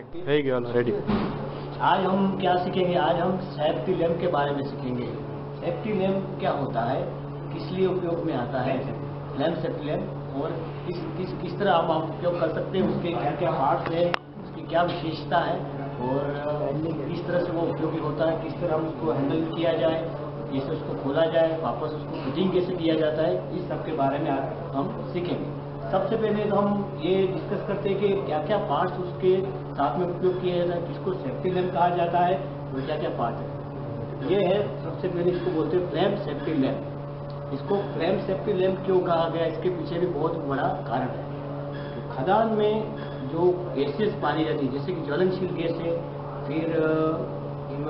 Correct already आज हम क्या सीखेंगे? आज हम सेफ्टी लैम्प के बारे में सीखेंगे। सेफ्टी लैम्प क्या होता है? किस लिए उपयोग में आता है? लैम्प सेफ्टी लैम्प और किस किस किस तरह आप उपयोग कर सकते हैं? उसके क्या क्या पार्ट है? उसकी क्या विशेषता है? और किस तरह से वो उपयोगी होता है? किस तरह हम उसको हैंडल किया जाए? जैसे उसको खोला जाए, वापस उसको फिटिंग कैसे किया जाता है? इस सब के बारे में आज हम सीखेंगे। सबसे पहले तो हम ये डिस्कस करते हैं कि क्या क्या पार्ट्स उसके साथ में उपयोग किया जाता है जिसको सेफ्टी लैम्प कहा जाता है, और क्या क्या पार्ट है ये है, सबसे पहले इसको बोलते हैं फ्लैम सेफ्टी लैम्प इसको फ्लैम सेफ्टी लैम्प क्यों कहा गया? इसके पीछे भी बहुत बड़ा कारण है। तो खदान में जो गैसेस पानी जाती है, जैसे कि ज्वलनशील गैस है, फिर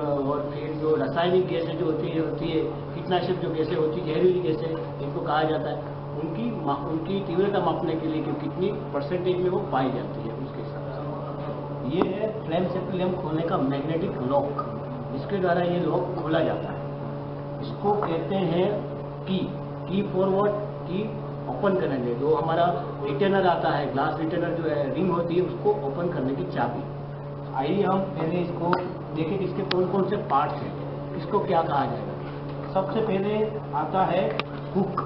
और फिर जो रासायनिक गैसें जो होती है होती है, कीटनाशक जो गैसें होती है, जहरीली गैसें, इनको कहा जाता है। उनकी तीव्रता मापने के लिए कि कितनी परसेंटेज में वो पाई जाती है उसके हिसाब से। ये है फ्लेम सेफ्टी लैम्प खोलने का मैग्नेटिक लॉक इसके द्वारा ये लॉक खोला जाता है। इसको कहते हैं की की फॉरवर्ड की ओपन करने के जो हमारा रिटर्नर आता है ग्लास रिटर्नर जो है रिंग होती है, उसको ओपन करने की चाबी। आइए हम पहले इसको देखें कि इसके कौन कौन से पार्ट्स हैं। इसको क्या कहा जाएगा? सबसे पहले आता है हुक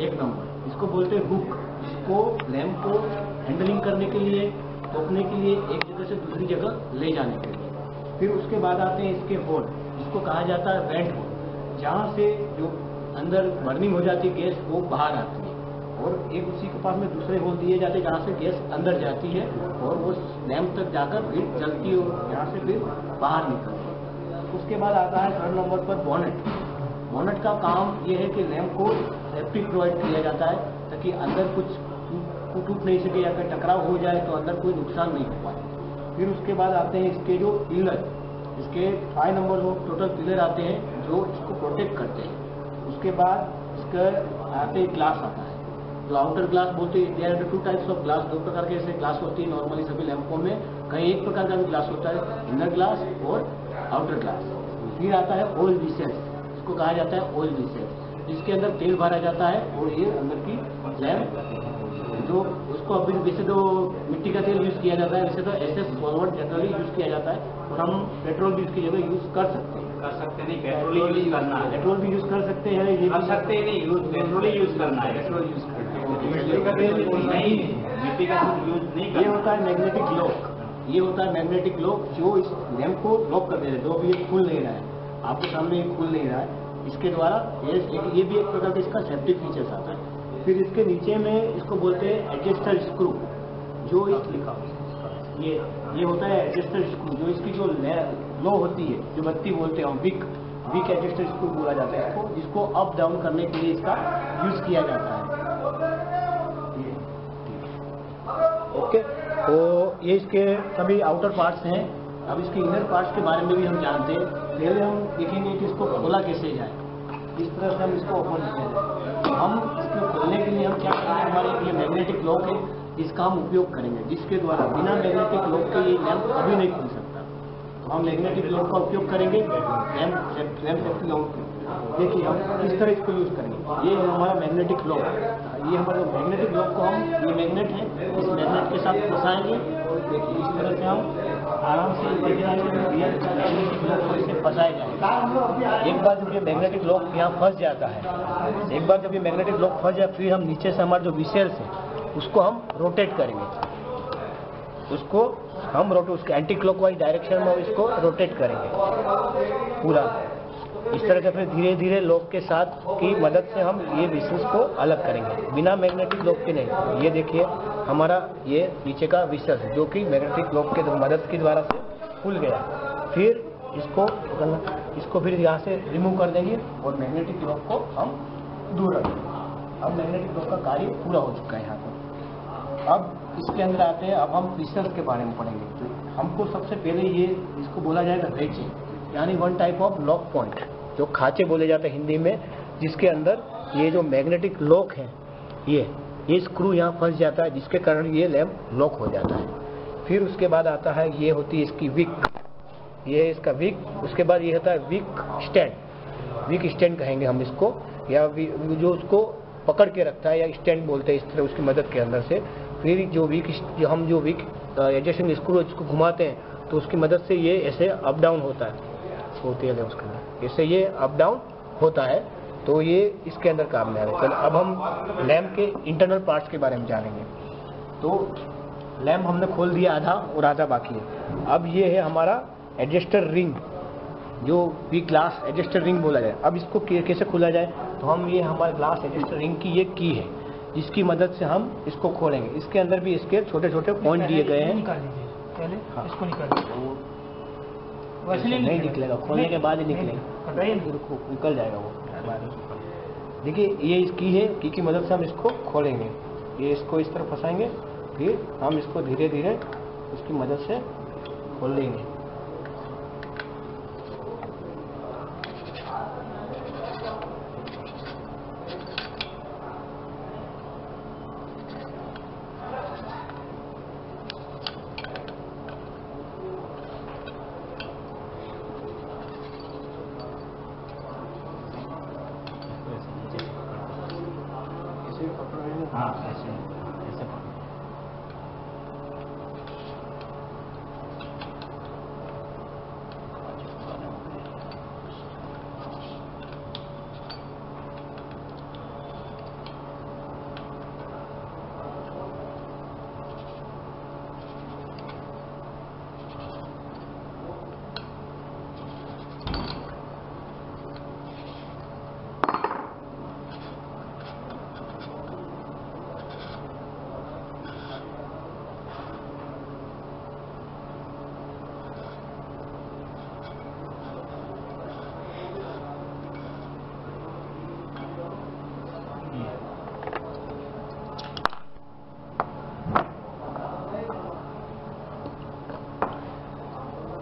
एक नंबर। इसको बोलते हैं हुक। जिसको लैम्प को हैंडलिंग करने के लिए रोकने के लिए एक जगह से दूसरी जगह ले जाने के लिए। फिर उसके बाद आते हैं इसके होल जिसको कहा जाता है वेंट होल जहाँ से जो अंदर बर्निंग हो जाती है गैस वो बाहर आती है। और एक उसी के पास में दूसरे होल दिए जाते हैं जहाँ से गैस अंदर जाती है और वो लैम्प तक जाकर फिर जलती है और यहाँ से फिर बाहर निकलती है। उसके बाद आता है थर्ड नंबर पर बॉनेट बॉनेट का काम ये है कि लैम्प को सेफ्टी प्रोवाइड किया जाता है, ताकि अंदर कुछ टूट- नहीं सके या फिर टकराव हो जाए तो अंदर कोई नुकसान नहीं हो पाए। फिर उसके बाद आते हैं इसके जो पिलर इसके फाइव नंबर जो टोटल पिलर आते हैं, जो इसको प्रोटेक्ट करते हैं। उसके बाद इसका आते ग्लास आता है। जो आउटर ग्लास बोलते हैं there two types of glass दो प्रकार के ऐसे ग्लास होती है नॉर्मली सभी लैंपों में। कहीं एक प्रकार का भी ग्लास होता है इनर ग्लास और आउटर ग्लास फिर आता है ऑयल विसेस इसको कहा जाता है ऑयल विसेस इसके अंदर तेल भरा जाता है और ये अंदर की लैम्प जो उसको अभी वैसे तो मिट्टी का तेल यूज़ किया जाता है वैसे तो S S forward generally use किया जाता है और हम पेट्रोल भी इसकी जगह यूज़ कर सकते हैं। कर सकते नहीं पेट्रोल ही यूज़ करना है। पेट्रोल भी यूज़ कर सकते हैं ये कर सकते ही नहीं यूज़ पेट्रोल ही यूज़ करना है। पेट्रोल यूज़ करते हैं। मिट्टी का तेल नहीं मिट्टी का यूज़ नहीं ये होता है मैग्नेटिक लॉक ये होता है मैग्नेटिक लॉक जो इस लैम्प को लॉक कर देता है जो अभी ये खुल नहीं रहा है। आपके सामने ये खुल नहीं रहा है। इसके द्वारा ये ये भी एक प्रकार का इसका सेफ्टी फीचर्स आता है फिर इसके नीचे में इसको बोलते हैं एडजस्टर स्क्रू जो इस लिखा ये ये होता है एडजस्टर स्क्रू जो इसकी जो लो होती है, जो बत्ती बोलते हैं विक विक एडजस्टर स्क्रू बोला जाता है इसको। जिसको अप डाउन करने के लिए इसका यूज़ किया जाता है। ओके तो ये इसके सभी आउटर पार्ट्स हैं। अब इसके इनर पार्ट्स के बारे में भी हम जानते हैं। पहले हम देखेंगे कि इसको खोला कैसे जाए। इस तरह से हम इसको ओपन किया जाए। हम इसको खोलने के लिए हम क्या करें हमारे ये मैग्नेटिक लॉक है इसका हम उपयोग करेंगे। जिसके द्वारा बिना मैग्नेटिक लॉक के ये लैम्प अभी नहीं खुल सकता। तो हम मैग्नेटिक लॉक का उपयोग करेंगे। लैम्प लैम्प सेफ्टी लॉक देखिए, हम किस तरह इसको यूज़ करेंगे? ये हमारा मैग्नेटिक लॉक ये हमारा मैग्नेटिक लॉक को हम, ये मैग्नेट है, इस मैग्नेट के साथ फंसाएँगे। देखिए, इस तरह से हम आराम से मैग्नेटिक को इसे फंसाया जाएगा। एक बार जब ये मैग्नेटिक लॉक यहाँ फंस जाता है, एक बार जब ये मैग्नेटिक लॉक फंस जाए, फिर हम नीचे से हमारे जो विसेल्स है, उसको हम रोटेट करेंगे। उसको हम रोटे उसके एंटी क्लॉकवाइज डायरेक्शन में इसको रोटेट करेंगे। पूरा। इस तरह से फिर धीरे धीरे लोग के साथ की मदद से हम ये विशेष को अलग करेंगे। बिना मैग्नेटिक लॉक के नहीं। ये देखिए, हमारा ये नीचे का विशेष जो कि मैग्नेटिक लॉक के मदद के द्वारा से खुल गया। फिर इसको इसको फिर यहाँ से रिमूव कर देंगे और मैग्नेटिक लॉक को हम दूर रखेंगे अब मैग्नेटिक लॉक का कार्य पूरा हो चुका है यहाँ पर। अब इसके अंदर आते हैं, अब हम क्रिस्टल्स के बारे में पढ़ेंगे। तो हमको सबसे पहले ये इसको बोला जाएगा रेचे यानी one type of lock point जो खाचे बोले जाते हैं हिंदी में, जिसके अंदर ये जो मैग्नेटिक लॉक है, ये ये स्क्रू यहाँ फंस जाता है, जिसके कारण ये लैम्प लॉक हो जाता है। फिर उसके बाद आता है, ये होती है इसकी विक ये है इसका विक उसके बाद ये होता है विक स्टैंड विक स्टैंड कहेंगे हम इसको, या जो उसको पकड़ के रखता है, या स्टैंड बोलते हैं इस तरह उसकी मदद के अंदर से। फिर जो वीक जो हम जो वीक एडजस्टिंग स्क्रू इसको घुमाते हैं तो उसकी मदद से ये ऐसे अप डाउन होता है। तेल है उसके अंदर। इससे ये अप डाउन होता है तो ये इसके अंदर काम में आ रहा है। चलो अब हम लैम्प के इंटरनल पार्ट्स के बारे में जानेंगे। तो लैम्प हमने खोल दिया आधा और आधा बाकी है। अब ये है हमारा एडजस्टर रिंग जो वी ग्लास एडजस्टर रिंग बोला जाए। अब इसको कैसे खोला जाए? तो हम ये हमारे ग्लास एडजस्टर रिंग की ये की है जिसकी मदद से हम इसको खोलेंगे। इसके अंदर भी इसके छोटे छोटे पॉइंट दिए गए हैं। निकाल लीजिए पहले हाँ। इसको निकाल लीजिए वैसे नहीं निकलेगा खोलने के बाद ही निकलेगा। निकल जाएगा वो। देखिए ये इसकी है की की मदद से हम इसको खोलेंगे। ये इसको इस तरह फंसाएँगे फिर हम इसको धीरे धीरे उसकी मदद से खोल लेंगे।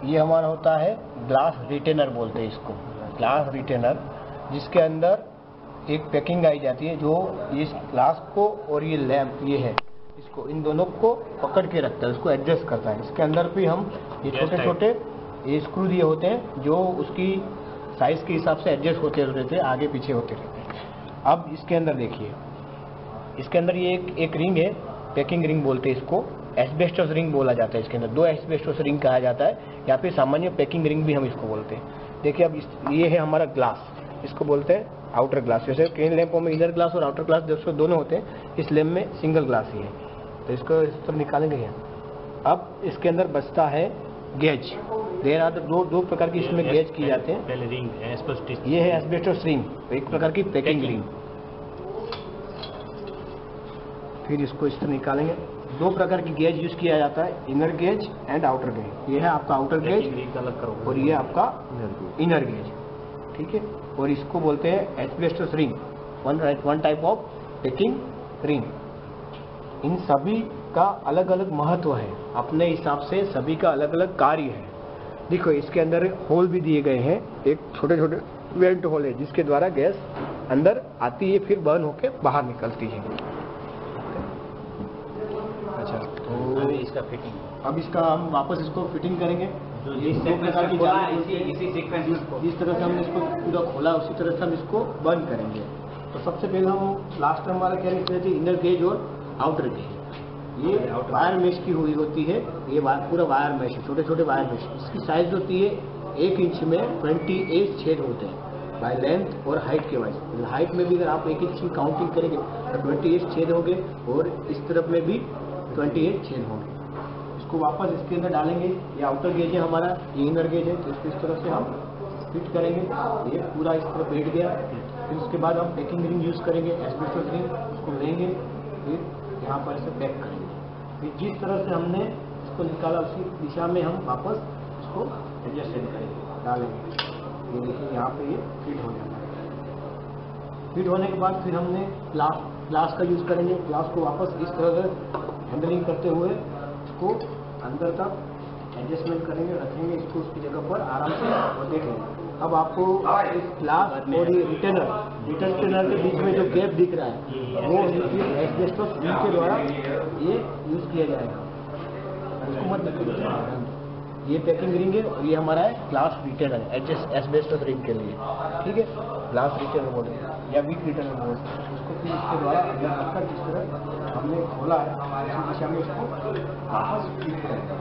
ये हमारा होता है ग्लास रिटेनर बोलते हैं इसको। ग्लास रिटेनर जिसके अंदर एक पैकिंग आई जाती है जो इस ग्लास को और ये लैम्प ये है। इसको इन दोनों को पकड़ के रखता है उसको एडजस्ट करता है। इसके अंदर भी हम ये छोटे छोटे ये स्क्रू दिए होते हैं जो उसकी साइज़ के हिसाब से एडजस्ट होते रहते हैं आगे पीछे होते रहते हैं अब इसके अंदर देखिए इसके अंदर ये एक एक रिंग है पैकिंग रिंग बोलते हैं इसको। एस्बेस्टस रिंग बोला जाता है इसके अंदर। दो एस्बेस्टस रिंग कहा जाता है। या फिर सामान्य पैकिंग रिंग भी हम इसको बोलते हैं। देखिए अब इस, ये है हमारा ग्लास इसको बोलते हैं आउटर ग्लास जैसे कई लैंपों में इनर ग्लास और आउटर ग्लास दोस्तों दोनों होते हैं इस लैम्प में सिंगल ग्लास ही है। तो इसको इस तरह निकालेंगे अब इसके अंदर बचता है गेज देर आर दो दो प्रकार की इसमें गेज की जाते हैं। पहले रिंग स्पष्ट ये है एस्बेस्टस रिंग एक प्रकार की पैकिंग रिंग फिर इसको इस तरह निकालेंगे। दो प्रकार की गेज यूज़ किया जाता है inner gauge and outer gauge ये है आपका आउटर गेज अलग करो और ये आपका इनर गेज ठीक है? और इसको बोलते हैं asbestos ring one one type of packing ring इन सभी का अलग अलग महत्व है। अपने हिसाब से सभी का अलग अलग कार्य है। देखो इसके अंदर होल भी दिए गए हैं। एक छोटे छोटे वेंट होल है जिसके द्वारा गैस अंदर आती है फिर बर्न होके बाहर निकलती है अच्छा तो अभी इसका फिटिंग अब इसका हम वापस इसको फिटिंग करेंगे। जो जिस प्रकार की इसी इसी सीक्वेंस में जिस तरह से हमने इसको पूरा खोला उसी तरह से हम इसको बंद करेंगे। तो सबसे पहले हम लास्ट टाइम हमारा क्या रहे थे? इनर गेज और आउटर गेज ये वायर मेश की हुई होती है। ये वायर पूरा वायर मेश है छोटे छोटे वायर मेश इसकी साइज़ होती है एक इंच में 28 छेद होते हैं बाय लेंथ और हाइट के वाइज हाइट में भी अगर आप एक इंच की काउंटिंग करेंगे तो 28 छेद होंगे और इस तरफ़ में भी 28 छेद होंगे। इसको वापस इसके अंदर डालेंगे। ये आउटर गेज है हमारा, ये इनर गेज है। तो इसको इस तरह से हम फिट करेंगे। ये पूरा इस तरह बैठ गया। फिर उसके बाद हम पैकिंग रिंग यूज़ करेंगे एस्बेस्टस रिंग उसको लेंगे। फिर यहाँ पर इसे पैक करेंगे। फिर जिस तरह से हमने इसको निकाला, उसी दिशा में हम वापस इसको एडजस्टमेंट करेंगे, डालेंगे। ये देखिए, यहाँ पे ये फिट हो है फिट होने के बाद फिर हमने ग्लास ग्लास का यूज़ करेंगे। ग्लास को वापस इस तरह से हैंडलिंग करते हुए इसको अंदर तक एडजस्टमेंट करेंगे, रखेंगे इसको उसकी जगह पर, आराम से और देखेंगे अब आपको इस ग्लास और ये रिटर्नर रिटर्न के बीच में जो गैप दिख रहा है, वो एस्बेस्टस रिंग के द्वारा ये यूज़ किया जाएगा इसको मत। ये पैकिंग रिंग है और ये हमारा है ग्लास रिटेनर है एडजस्ट एसबेस्टस रिंग के लिए। ठीक है? ग्लास रिटेनर बोर्ड या वीक रिटेनर बोर्ड इसको फिर इसके द्वारा रखकर जिस तरह हमने खोला है उसी दिशा में इसको वापस फिट करेंगे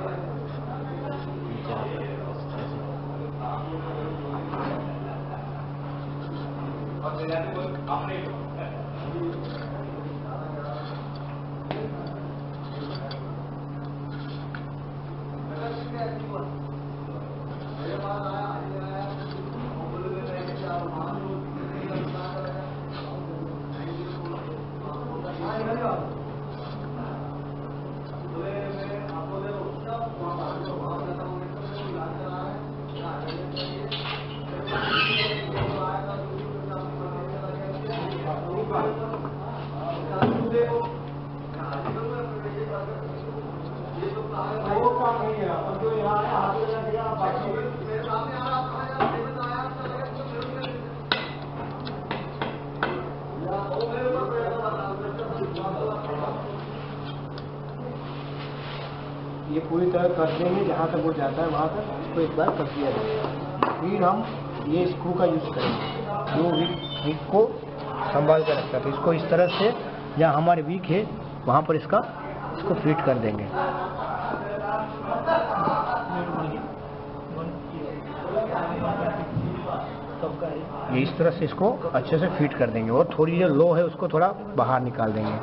ये पूरी तरह कर देंगे, जहाँ तक वो जाता है, वहाँ तक इसको एक बार कर दिया जाएगा फिर हम ये स्क्रू का यूज़ करेंगे। जो वीक वीक को संभाल कर रखता है। तो इसको इस तरह से, जहाँ हमारे वीक है, वहाँ पर इसका, इसको फिट कर देंगे। ये इस तरह से इसको अच्छे से फिट कर देंगे और थोड़ी जो लो है उसको थोड़ा बाहर निकाल देंगे।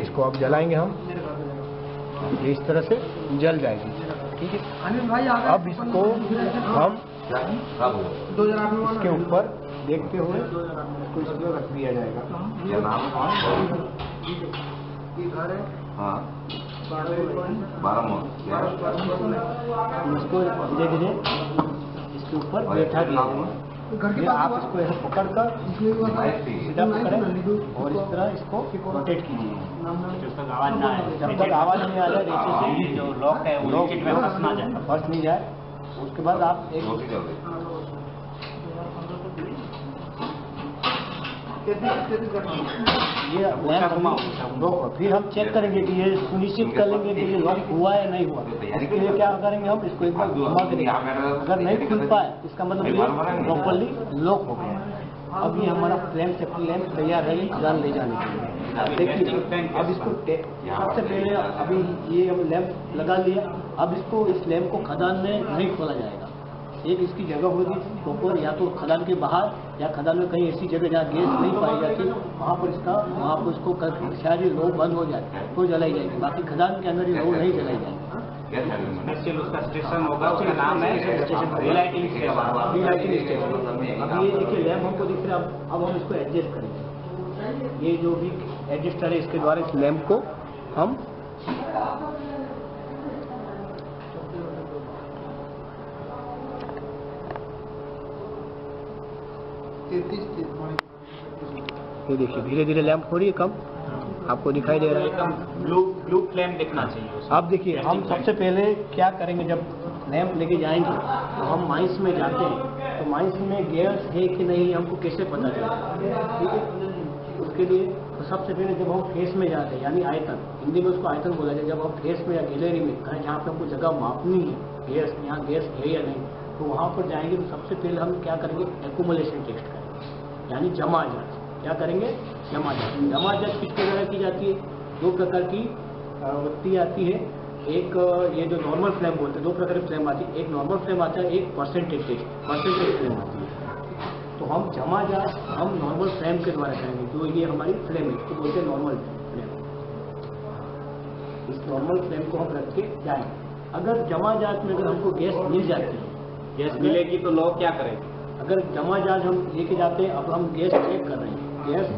इसको अब जलाएँगे हम। ये इस तरह से जल जाएगी। ठीक है? अनिल भाई अब इसको हम इसके ऊपर देखते हुए इसको इसमें रख दिया जाएगा। है? ये घर है। हाँ। बारह बारह क्या? इसको धीरे धीरे इसके ऊपर बैठा दिया आप इसको ऐसे पकड़ कर सीधा पकड़ें और इस तरह इसको रोटेट कीजिए। जब तक आवाज़ ना आए। जब तक आवाज़ नहीं आ जाए नीचे से जो लॉक है वो लॉक में फंस ना जाए। फंस नहीं जाए। उसके बाद आप एक ये लैंप अभी फिर हम चेक करेंगे कि ये सुनिश्चित कर लेंगे कि ये लॉक हुआ है नहीं हुआ। इसके लिए क्या करेंगे हम? इसको एक बार घुमा के देखेंगे अगर नहीं खुल पाए इसका मतलब ये प्रॉपरली लॉक हो गया। अभी हमारा फ्लेम सेफ्टी लैंप तैयार है जान ले जाने के लिए। देखिए अब इसको सबसे पहले अभी ये हम लैंप लगा लिया अब इसको इस लैंप को खदान में नहीं खोला जाएगा। एक इसकी जगह होगी प्रॉपर या तो खदान के बाहर या खदान में कहीं ऐसी जगह जहाँ गैस नहीं पाई जाती वहाँ पर इसका वहाँ पर इसको शायद ये लो बंद हो जाए तो जलाई जाएगी। बाकी खदान के अंदर ये लो नहीं जलाई जाएगी। उसका स्टेशन होगा उसका नाम है रिलाइटिंग स्टेशन अब ये देखिए लैम्प हमको दिख रहा है अब हम इसको एडजस्ट करेंगे। ये जो भी एडजस्टर है इसके द्वारा इस लैम्प को हम ये देखिए धीरे धीरे लैंप हो रही है कम। आपको दिखाई दे रहा है। एकदम ब्लू ब्लू फ्लेम दिखना चाहिए। अब देखिए हम सबसे पहले क्या करेंगे जब लैंप लेके जाएँगे तो हम माइंस में जाते हैं। तो माइंस में गैस है कि नहीं हमको कैसे पता चलेगा ठीक है? उसके लिए तो सबसे पहले जब हम फेस में जाते हैं यानी आयतन हिंदी में उसको आयतन बोला जाए जब हम फेस में या गैलरी में कहीं जहाँ पे हमको जगह मापनी है गैस यहाँ गैस है या नहीं तो वहाँ पर जाएँगे तो सबसे पहले हम क्या करेंगे? एकुमुलेशन टेस्ट करेंगे। यानी जमा जाँच क्या करेंगे? जमा जाँच जमा जाँच किसके द्वारा की जाती है? दो प्रकार की बत्ती आती है। एक ये जो नॉर्मल फ्लेम बोलते हैं, दो प्रकार की फ्लेम आती है। एक नॉर्मल फ्लेम आता है, एक परसेंटेज परसेंटेज फ्लेम आती है। तो हम जमा जाँच हम नॉर्मल फ्लेम के द्वारा करेंगे, जो ये हमारी फ्लेम है, इसको बोलते हैं नॉर्मल फ्लेम इस नॉर्मल फ्लेम को हम रख के जाएँगे। अगर जमा जात में अगर हमको गैस मिल जाती है गैस मिलेगी तो लोग क्या करेंगे? अगर जमा जाँच हम लेके जाते हैं अब हम गैस चेक कर रहे हैं। गैस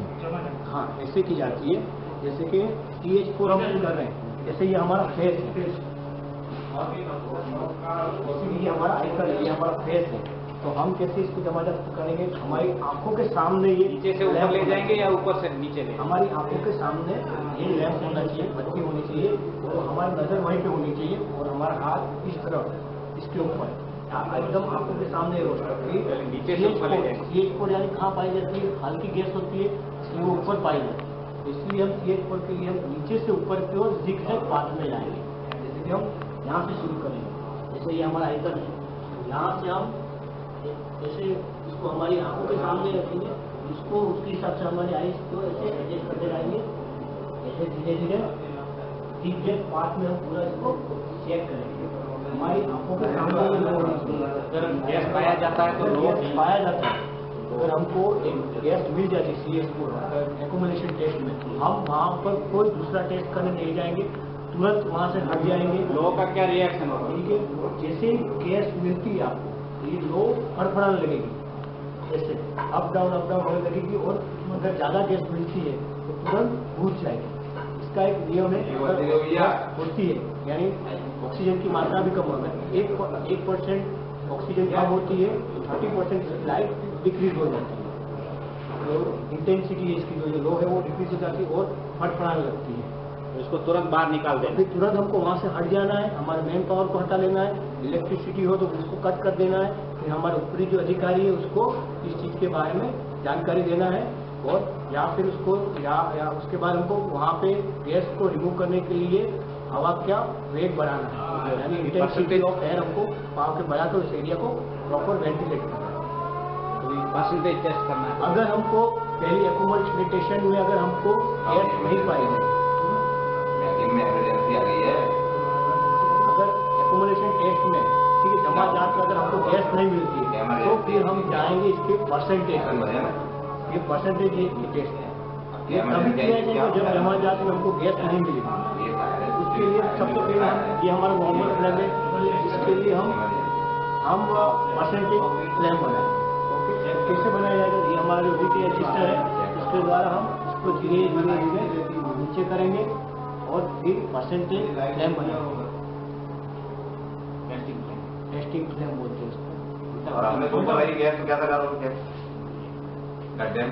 हाँ ऐसे की जाती है। जैसे कि टी एच फोर हम कर रहे हैं। जैसे ये हमारा फेस है। ये हमारा आइकन है ये हमारा फेस है। तो हम कैसे इसको जमा जाँच करेंगे? हमारी आँखों के सामने ये नीचे से ऊपर ले जाएँगे या ऊपर से नीचे ले? हमारी आँखों के सामने ये लैंप होना चाहिए बत्ती होनी चाहिए। और हमारी नज़र वहीं पे होनी चाहिए और हमारा हाथ इस तरफ़ इसके ऊपर। एकदम आँखों के सामने नीचे से ऊपर ले जाएँगे। सी एच फोर यानी कहाँ पाई जाती है हल्की गैस होती है इसलिए वो ऊपर पाई जाती है। इसलिए हम सी एच फोर के लिए हम नीचे से ऊपर की ओर जिग है पाथ में जाएँगे। जैसे कि हम यहाँ से शुरू करेंगे। जैसे ये हमारा आइकन है यहाँ से हम जैसे इसको हमारी आँखों के सामने रखेंगे इसको उसके हिसाब से हमारी आईज को ऐसे एडजस्ट करते जाएँगे। ऐसे धीरे धीरे ठीक है पार्ट में हम पूरा इसको चेक करेंगे। हमारी आँखों के सामने चाहिए अगर गैस पाया जाता है तो अगर लो गैस पाया जाता है अगर हमको एक गैस मिल जाती सी एस को एकोमोडेशन टेस्ट में तो हम वहाँ पर कोई दूसरा टेस्ट करने नहीं जाएँगे तुरंत वहाँ से हट जाएँगे। लो का क्या रिएक्शन होगा? ठीक है? जैसे गैस मिलती है आपको ये लो फड़फड़ाने लगेगी। जैसे अप डाउन अप डाउन होने लगेगी और अगर ज़्यादा गैस मिलती है तो तुरंत बुझ जाएगी। इसका एक नियम है होती है यानी ऑक्सीजन की मात्रा भी कम होगा। एक एक परसेंट ऑक्सीजन कम होती है तो थर्टी परसेंट लाइट डिक्रीज हो जाती है। तो इंटेंसिटी इसकी जो लो है वो डिक्रीज हो जाती है और फटफड़ाने लगती है। तो इसको तुरंत बाहर निकाल देना। फिर तुरंत हमको वहाँ से हट जाना है हमारे मेन पावर को हटा लेना है इलेक्ट्रिसिटी हो तो उसको कट कर देना है फिर हमारे ऊपरी जो अधिकारी है उसको इस चीज़ के बारे में जानकारी देना है। और या फिर उसको या, या उसके बाद हमको वहाँ पे गैस को रिमूव करने के लिए हवा का वेग बढ़ाना है। यानी इंटेंसिटी ऑफ़ एयर हमको पावर के बढ़ा कर उस एरिया को प्रॉपर वेंटिलेट करना है। तो परसेंटेज टेस्ट करना है। अगर हमको पहली एकोमोडेशन में अगर हमको गैस नहीं पाई है मैगिंग में इमरजेंसी आ गई है। अगर एकोमोडेशन टेस्ट में ठीक है जमा में अगर हमको गैस नहीं मिलती है तो फिर हम जाएँगे इसके परसेंटेज ऐसा पे। मज़ा ना ये परसेंटेज ये टेस्ट है। ये तभी किया जाएगा जब जात में हमको गैस नहीं मिलेगी उसके लिए सबसे पहले ये हमारा नॉर्मल फ्लैग है। इसके लिए हम हम परसेंटेज फ्लैग बनाए। ओके तो कैसे बनाया जाएगा? ये हमारा जो बीटी रजिस्टर है उसके द्वारा हम इसको धीरे धीरे धीरे नीचे करेंगे और फिर परसेंटेज फ्लैग बनाएँगे। टेस्टिंग फ्लेम बोलते हैं उसको और हमने लगी गैस तो क्या था? क्या गड्ढे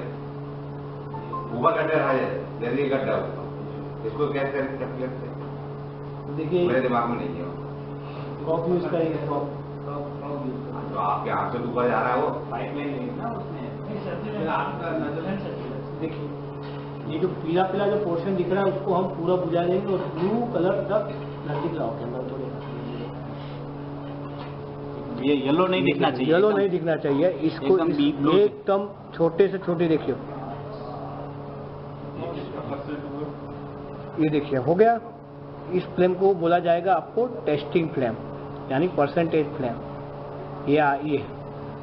ऊपर गड्ढे है जल्दी गड्ढा इसको कैसे करें क्या करते हैं? देखिए मेरे दिमाग में नहीं है। कॉप यूज़ करेंगे कॉप तो आपके हाथ से ऊपर जा रहा है वो। पाइपलाइन नहीं ना उसमें? देखिए ये जो पीला पीला जो पोर्शन दिख रहा है उसको हम पूरा बुझा देंगे और ब्लू कलर तक नज़दीक लाओ कैमरा ये येलो नहीं दिखना चाहिए येलो नहीं दिखना चाहिए इसको एकदम छोटे से छोटे देखिए ये देखिए हो गया। इस फ्लेम को बोला जाएगा आपको टेस्टिंग फ्लेम यानी परसेंटेज फ्लेम या ये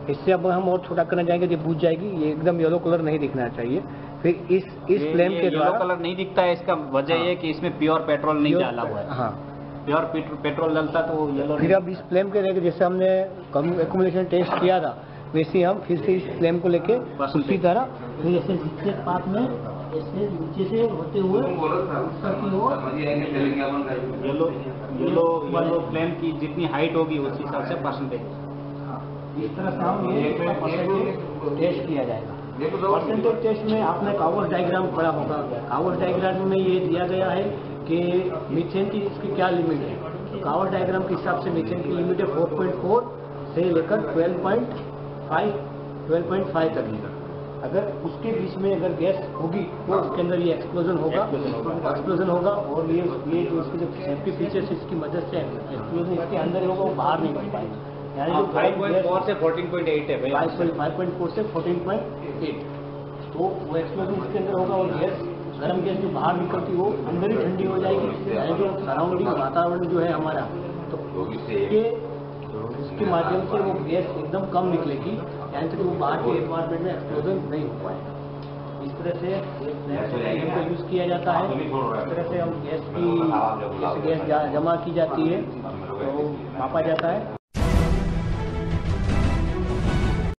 इससे अब हम और छोटा करना चाहेंगे ये बुझ जाएगी ये एकदम येलो कलर नहीं दिखना चाहिए। फिर इस इस फ्लेम के द्वारा कलर नहीं दिखता है इसका वजह हाँ। ये कि इसमें प्योर पेट्रोल नहीं डाला हुआ है। हाँ। प्योर पेट्रोल डलता तो येलो फिर अब इस फ्लेम के लेके जैसे हमने कम एकोमोडेशन टेस्ट किया था वैसे हम फिर से इस फ्लेम को लेके उसी तरह फिर ऐसे नीचे में ऐसे नीचे से होते हुए ऊपर की ओर। येलो येलो येलो फ्लेम की जितनी हाइट होगी उस हिसाब से परसेंटेज हाँ, इस तरह से हम ये परसेंटेज टेस्ट किया जाएगा। तो। परसेंटेज टेस्ट में आपने कावर डायग्राम पढ़ा होगा। कावर डायग्राम में ये दिया गया है कि मीथेन की इसकी क्या लिमिट है? तो कावर डायग्राम के हिसाब से मीथेन की लिमिट है 4.4 से लेकर 12.5 12.5 तक की। अगर उसके बीच में अगर गैस होगी तो उसके अंदर ये एक्सप्लोजन होगा। एक्सप्लोजन होगा। और ये ये जो उसके जो सेफ्टी फीचर्स इसकी मदद से एक्सप्लोजन इसके अंदर होगा वो बाहर नहीं बन पाएगा। यानी जो फाइव पॉइंट फोर से फोर्टीन पॉइंट एट है भैया 5.4 से 14.8 तो वो एक्सप्लोजन उसके अंदर होगा और गैस गर्म गैस जो बाहर निकलती है वो अंदर ही ठंडी हो जाएगी यानी जो सराउंडिंग वातावरण जो है हमारा तो से इसके माध्यम से वो गैस एकदम कम निकलेगी यानी कि वो बाहर के एनवायरमेंट में एक्सप्लोजन नहीं हो। पाएगा इस तरह से फ्लेम का यूज़ किया जाता है। इस तरह से हम गैस की गैस जमा की जाती है तो मापा जाता है।